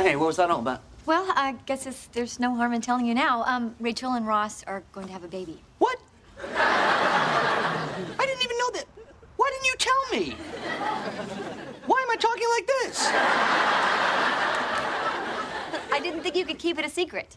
Hey, what was that all about? Well, I guess there's no harm in telling you now. Um, Rachel and Ross are going to have a baby. What? I didn't even know that. Why didn't you tell me? Why am I talking like this? I didn't think you could keep it a secret.